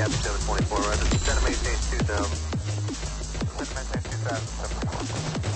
Cap 724, right? Center maintain 2000. Center maintain 2000.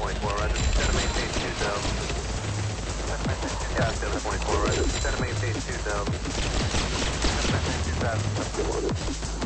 724, roger. Center main stage 2 zone. Copy 724, roger. Center main stage 2 zone. Center main stage 2000.